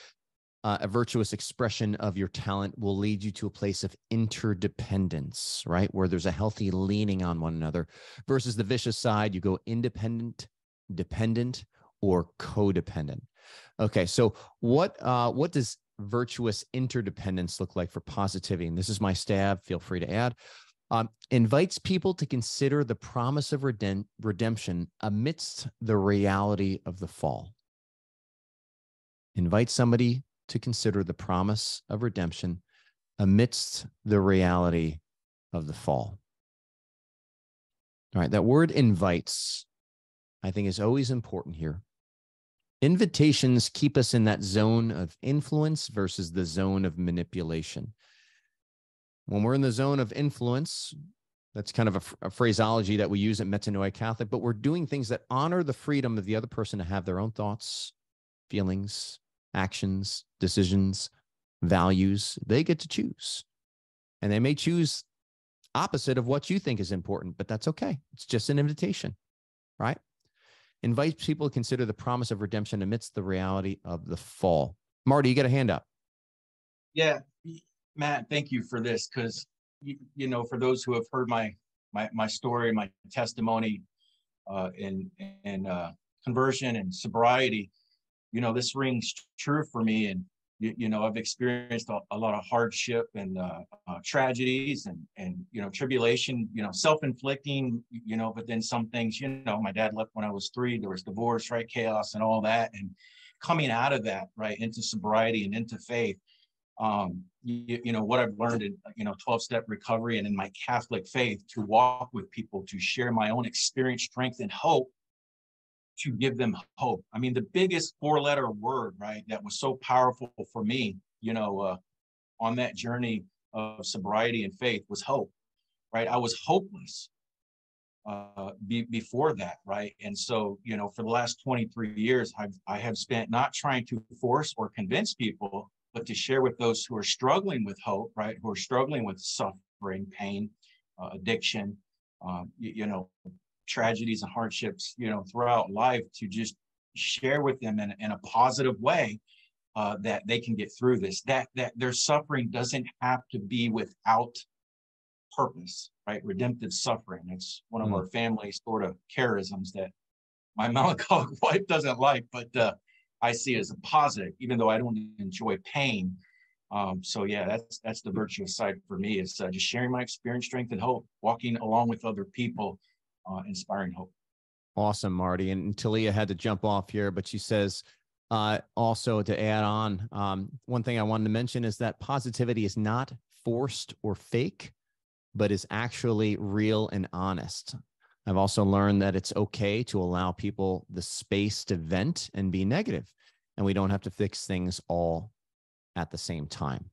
Uh, a virtuous expression of your talent will lead you to a place of interdependence, right? Where there's a healthy leaning on one another versus the vicious side, you go independent, dependent, or codependent. Okay, so what uh, what does virtuous interdependence look like for positivity? And this is my stab. Feel free to add. Um, invites people to consider the promise of redem- redemption amidst the reality of the fall invite somebody to consider the promise of redemption amidst the reality of the fall. All right, that word invites, I think, is always important here. Invitations keep us in that zone of influence versus the zone of manipulation. When we're in the zone of influence, that's kind of a, a phraseology that we use at Metanoia Catholic, but we're doing things that honor the freedom of the other person to have their own thoughts, feelings, actions, decisions, values, they get to choose. And they may choose opposite of what you think is important, but that's okay. It's just an invitation, right? Invite people to consider the promise of redemption amidst the reality of the fall. Marty, you got a hand up. Yeah, Matt, thank you for this because you, you, know, for those who have heard my my my story, my testimony uh, in in uh, conversion and sobriety, you know, this rings true for me. And, you, you know, I've experienced a, a lot of hardship and uh, uh, tragedies and, and, you know, tribulation, you know, self-inflicting, you know, but then some things, you know, my dad left when I was three, there was divorce, right? Chaos and all that. And coming out of that, right, into sobriety and into faith, um, you, you, know what I've learned in you know 12 step recovery and in my Catholic faith to walk with people to share my own experience, strength, and hope to give them hope. I mean, the biggest four letter word, right, that was so powerful for me, you know, uh, on that journey of sobriety and faith was hope, right? I was hopeless uh, be, before that, right? And so, you know, for the last 23 years, I've, I have spent not trying to force or convince people, but to share with those who are struggling with hope, right? Who are struggling with suffering, pain, uh, addiction, um, you, you know, tragedies and hardships, you know, throughout life to just share with them in, in a positive way uh, that they can get through this. That that their suffering doesn't have to be without purpose, right? Redemptive suffering. It's one of mm. our family sort of charisms that my melancholic wife doesn't like, but uh, I see as a positive, even though I don't enjoy pain. Um, so yeah, that's that's the virtuous side for me is uh, just sharing my experience, strength, and hope, walking along with other people uh, inspiring hope. Awesome, Marty. And Talia had to jump off here, but she says uh, also to add on, um, one thing I wanted to mention is that positivity is not forced or fake, but is actually real and honest. I've also learned that it's okay to allow people the space to vent and be negative, and we don't have to fix things all at the same time.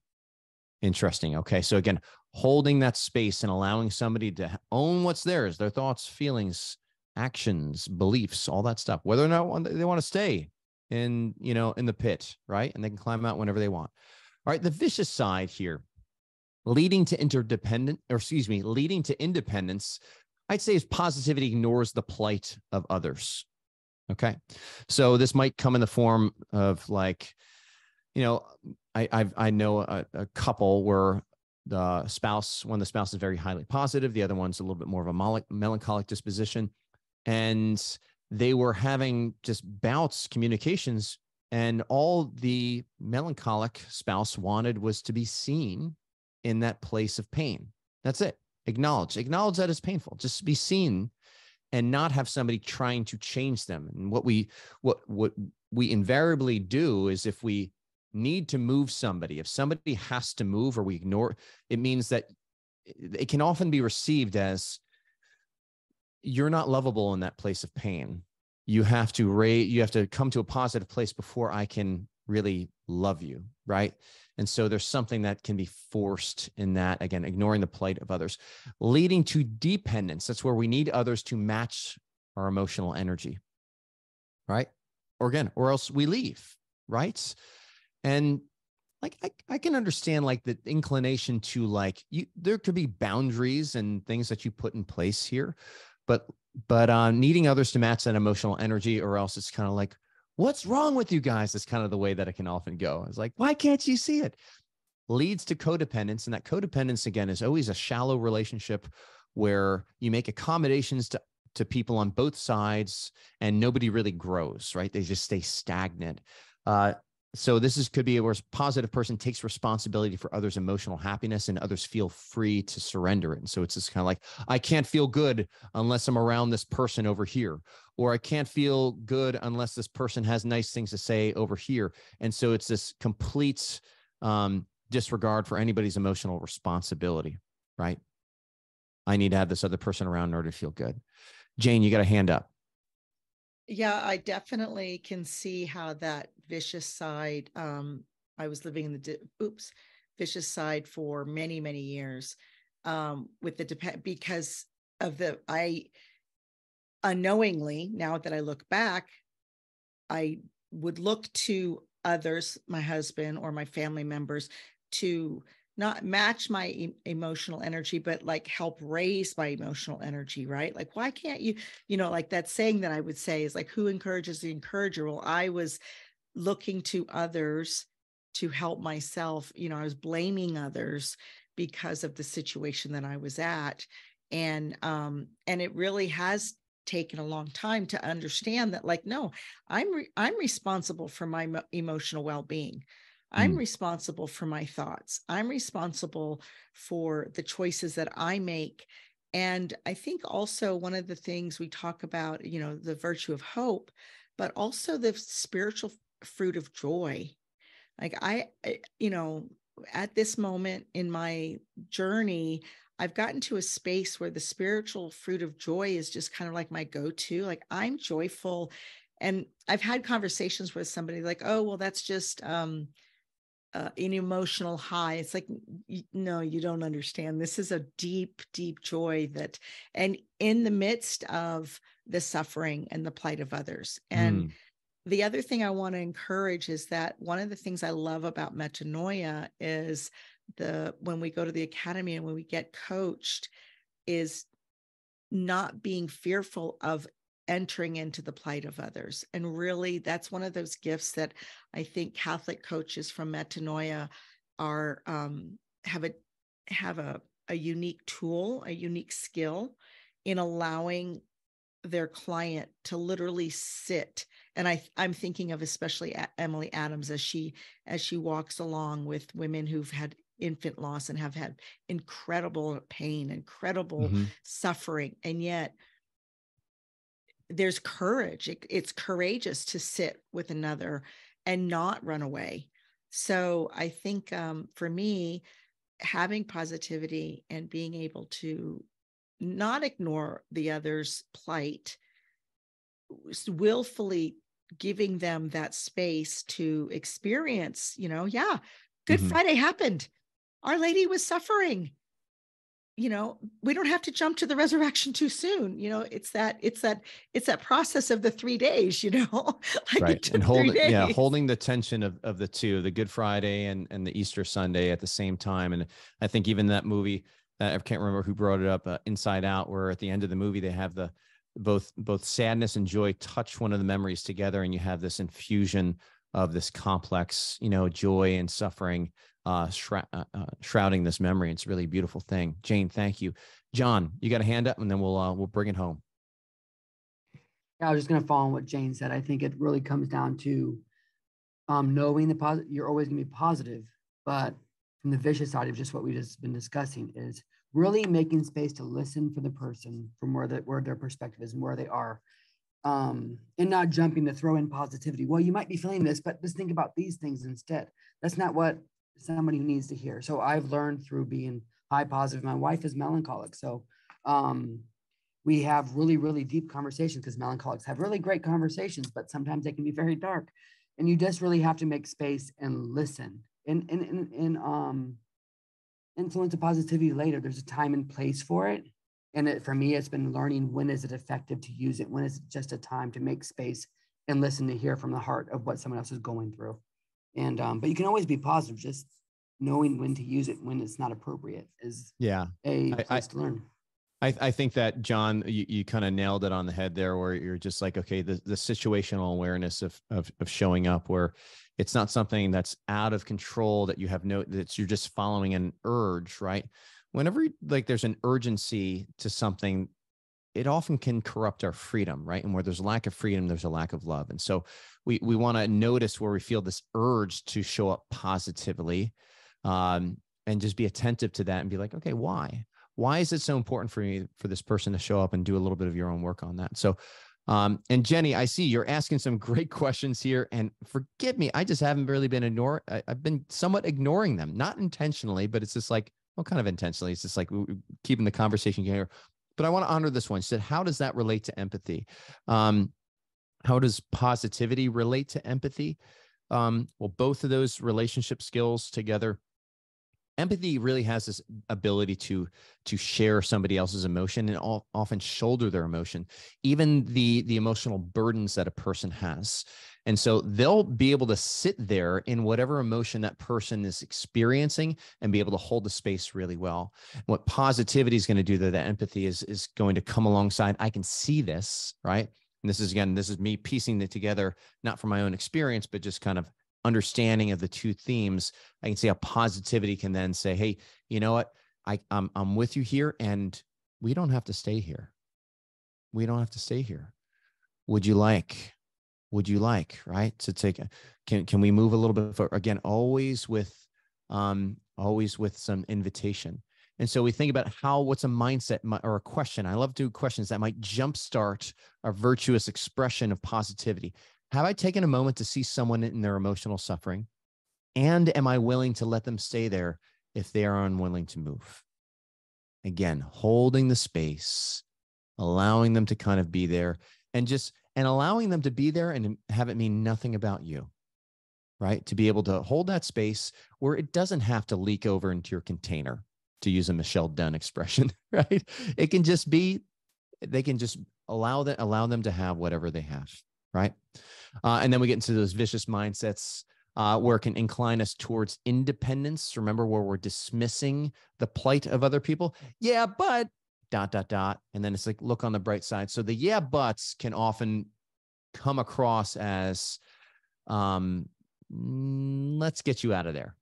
Interesting. Okay. So, again, holding that space and allowing somebody to own what's theirs, their thoughts, feelings, actions, beliefs, all that stuff, whether or not they want to stay in, you know, in the pit, right? And they can climb out whenever they want. All right. The vicious side here. leading to interdependent, or excuse me, leading to independence, I'd say is positivity ignores the plight of others. Okay. So this might come in the form of like, you know, I I've, i know a, a, couple where the spouse, one of the spouse is very highly positive, the other one's a little bit more of a melancholic disposition, and they were having just bouts, communications, and all the melancholic spouse wanted was to be seen in that place of pain. That's it. Acknowledge, acknowledge that it's painful. Just be seen and not have somebody trying to change them. And what we what what we invariably do is if we need to move somebody, if somebody has to move or we ignore, it means that it can often be received as you're not lovable in that place of pain. You have to rate, you have to come to a positive place before I can really love you, right? And so there's something that can be forced in that, again, ignoring the plight of others, leading to dependence. That's where we need others to match our emotional energy, right? Or again, or else we leave, right? And like I, I can understand like the inclination to like you there could be boundaries and things that you put in place here but but uh needing others to match that emotional energy or else it's kind of like what's wrong with you guys? is kind of the way that it can often go. It's like why can't you see it? Leads to codependence and that codependence again is always a shallow relationship where you make accommodations to to people on both sides and nobody really grows right? They just stay stagnant. Uh, so this is could be where a positive person takes responsibility for others emotional happiness and others feel free to surrender it. And so it's just kind of like i can't feel good unless i'm around this person over here or i can't feel good unless this person has nice things to say over here. And so it's this complete um, disregard for anybody's emotional responsibility right? I need to have this other person around in order to feel good. Jane you got a hand up yeah, I definitely can see how that vicious side. Um, I was living in the di- oops vicious side for many many years um, with the depend because of the I unknowingly now that I look back, I would look to others, my husband or my family members, to not match my e- emotional energy but like help raise my emotional energy right? Like why can't you you know like that saying that i would say is like who encourages the encourager? Well i was looking to others to help myself you know i was blaming others because of the situation that i was at and um and it really has taken a long time to understand that like no i'm re- i'm responsible for my mo- emotional well-being I'm mm. responsible for my thoughts. I'm responsible for the choices that I make. And I think also one of the things we talk about, you know, the virtue of hope, but also the spiritual fruit of joy. Like I, you know, at this moment in my journey, I've gotten to a space where the spiritual fruit of joy is just kind of like my go to. Like I'm joyful. And I've had conversations with somebody like, oh, well, that's just, um, uh, an emotional high. It's like, no, you don't understand. This is a deep, deep joy that, and in the midst of the suffering and the plight of others. And mm. the other thing I want to encourage is that one of the things I love about metanoia is the when we go to the academy and when we get coached is not being fearful of entering into the plight of others. And really, that's one of those gifts that I think Catholic coaches from Metanoia are um, have a have a, a unique tool, a unique skill in allowing their client to literally sit and i i'm thinking of especially emily adams as she as she walks along with women who've had infant loss and have had incredible pain incredible mm-hmm. suffering and yet there's courage. It, it's courageous to sit with another and not run away. So I think um, for me, having positivity and being able to not ignore the other's plight, willfully giving them that space to experience, you know, yeah, Good mm-hmm. Friday happened. Our Lady was suffering. You know we don't have to jump to the resurrection too soon you know it's that it's that it's that process of the three days you know like right and holding yeah holding the tension of, of the two the good friday and and the easter sunday at the same time and i think even that movie uh, i can't remember who brought it up uh, inside out where at the end of the movie they have the both both sadness and joy touch one of the memories together and you have this infusion of this complex you know joy and suffering uh, uh, uh, shrouding this memory. It's a really beautiful thing. Jane, thank you. John, you got a hand up, and then we'll uh, we'll bring it home. Yeah, I was just going to follow on what Jane said. I think it really comes down to um, knowing the positive. You're always going to be positive, but from the vicious side of just what we've just been discussing is really making space to listen for the person from where the, where their perspective is and where they are um, and not jumping to throw in positivity. Well, you might be feeling this, but just think about these things instead. That's not what somebody who needs to hear. So I've learned through being high positive. My wife is melancholic. So um, we have really, really deep conversations because melancholics have really great conversations, but sometimes they can be very dark. And you just really have to make space and listen. And, and, and, and um, influence of positivity later, there's a time and place for it. And it, for me, it's been learning when is it effective to use it? When is it just a time to make space and listen to hear from the heart of what someone else is going through? And um, but you can always be positive just knowing when to use it when it's not appropriate is yeah a place I, to learn I, I think that John, you, you kind of nailed it on the head there, where you're just like, okay, the, the situational awareness of, of of showing up, where it's not something that's out of control that you have no that you're just following an urge, right? Whenever like there's an urgency to something it often can corrupt our freedom, right? And where there's a lack of freedom, there's a lack of love. And so we we want to notice where we feel this urge to show up positively, um, and just be attentive to that and be like, okay, why? Why is it so important for me for this person to show up and do a little bit of your own work on that? So, um, and Jenny, I see you're asking some great questions here, and forgive me, I just haven't really been ignore. I, I've been somewhat ignoring them, not intentionally, but it's just like well, kind of intentionally. It's just like keeping the conversation here but I want to honor this one. She said, How does that relate to empathy? Um, how does positivity relate to empathy? Um, well, both of those relationship skills together. Empathy really has this ability to to share somebody else's emotion and all, often shoulder their emotion, even the the emotional burdens that a person has. And so they'll be able to sit there in whatever emotion that person is experiencing and be able to hold the space really well. What positivity is going to do that, that empathy is, is going to come alongside. I can see this, right? And this is again, this is me piecing it together, not from my own experience, but just kind of understanding of the two themes. I can see how positivity can then say, hey, you know what? I, I'm, I'm with you here and we don't have to stay here. We don't have to stay here. Would you like would you like right to take can can we move a little bit forward again always with um always with some invitation and so we think about how what's a mindset or a question i love to do questions that might jumpstart a virtuous expression of positivity have i taken a moment to see someone in their emotional suffering? And am i willing to let them stay there if they are unwilling to move? Again holding the space allowing them to kind of be there and just and allowing them to be there and have it mean nothing about you right? To be able to hold that space where it doesn't have to leak over into your container to use a michelle dunn expression right? It can just be they can just allow that allow them to have whatever they have right? Uh, and then we get into those vicious mindsets uh, where it can incline us towards independence. Remember where we're dismissing the plight of other people? Yeah but dot dot dot. And then it's like look on the bright side. So the yeah buts can often come across as um mm, let's get you out of there.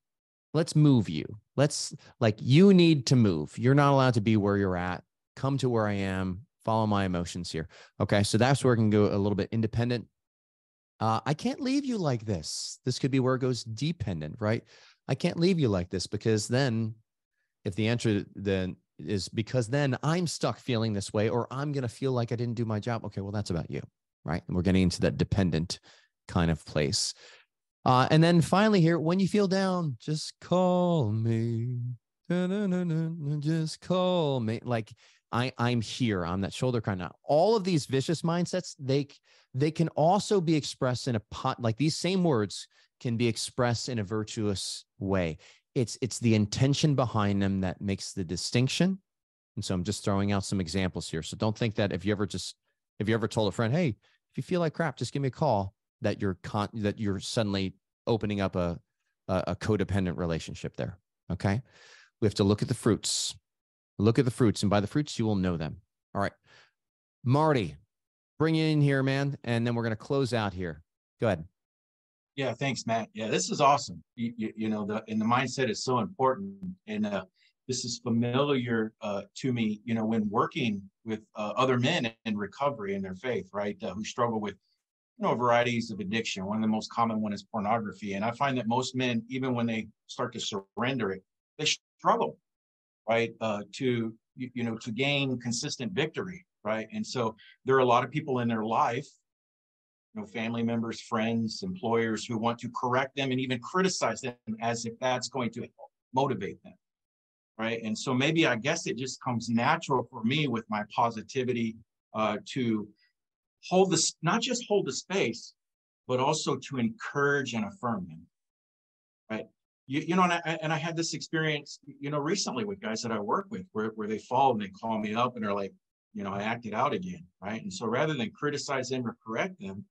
Let's move you. Let's like you need to move. You're not allowed to be where you're at. Come to where i am follow my emotions here okay so that's where it can go a little bit independent uh, i can't leave you like this this could be where it goes dependent right i can't leave you like this because then if the answer then is because then I'm stuck feeling this way, or I'm going to feel like I didn't do my job. Okay, well, that's about you, right? And we're getting into that dependent kind of place. Uh, and then finally, here, when you feel down, just call me. Just call me. Like I, I'm here. I'm that shoulder kind of. All of these vicious mindsets, they they can also be expressed in a pot. Like these same words can be expressed in a virtuous way it's it's the intention behind them that makes the distinction And so I'm just throwing out some examples here. So don't think that if you ever just if you ever told a friend, hey, if you feel like crap, just give me a call, that you're con that you're suddenly opening up a, a, a codependent relationship there. Okay. We have to look at the fruits. Look at the fruits, and by the fruits, you will know them. All right. Marty, bring you in here, man. And then we're going to close out here. Go ahead. Yeah, thanks, Matt. Yeah, this is awesome. You, you, you know, the and the mindset is so important. And uh, this is familiar uh, to me, you know, when working with uh, other men in recovery in their faith, right, uh, who struggle with, you know, varieties of addiction. One of the most common one is pornography, and I find that most men, even when they start to surrender it, they struggle, right, uh, to you, you know to gain consistent victory, right. And so there are a lot of people in their life you know, family members, friends, employers who want to correct them and even criticize them as if that's going to motivate them right? And so maybe I guess it just comes natural for me with my positivity uh, to hold this, not just hold the space, but also to encourage and affirm them? You, you know, and I, and I had this experience, you know, recently with guys that I work with where, where they fall and they call me up and they're like, you know, I acted out again, right? And so rather than criticize them or correct them,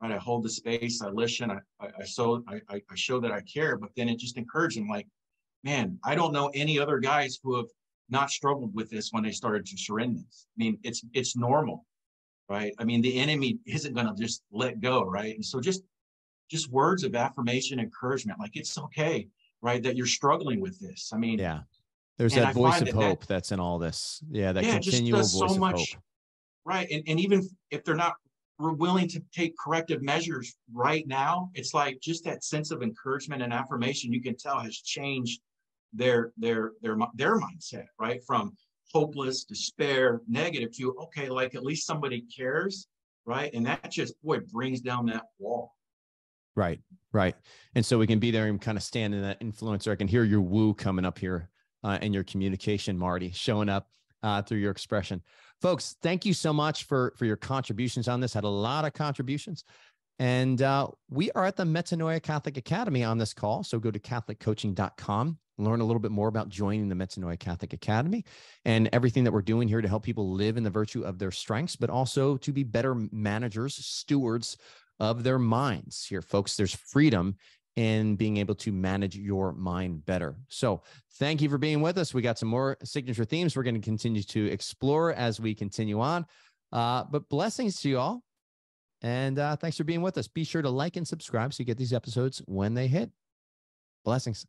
right, I hold the space, I listen, I, I, I show, I, I show that I care, but then it just encourages them like, man, I don't know any other guys who have not struggled with this when they started to surrender. I mean, it's it's normal, right? I mean, the enemy isn't going to just let go, right? And so just just words of affirmation, encouragement, like it's okay, right, that you're struggling with this. I mean, yeah, there's that I voice of that hope that, that's in all this. Yeah, that yeah, continual voice so of much, hope. Right, and and even if they're not willing to take corrective measures right now, it's like just that sense of encouragement and affirmation you can tell has changed their their their their mindset, right? From hopeless, despair, negative to okay, like at least somebody cares, right? And that just boy brings down that wall. Right, right. And so we can be there and kind of stand in that influencer. I can hear your woo coming up here uh, and your communication, Marty, showing up uh, through your expression. Folks, thank you so much for for your contributions on this. Had a lot of contributions. And uh, we are at the Metanoia Catholic Academy on this call. So go to CatholicCoaching.com learn a little bit more about joining the Metanoia Catholic Academy and everything that we're doing here to help people live in the virtue of their strengths, but also to be better managers, stewards of their minds. Here, folks, there's freedom in being able to manage your mind better. So, thank you for being with us. We got some more signature themes we're going to continue to explore as we continue on. Uh, but blessings to you all. And uh, thanks for being with us. Be sure to like and subscribe so you get these episodes when they hit. Blessings.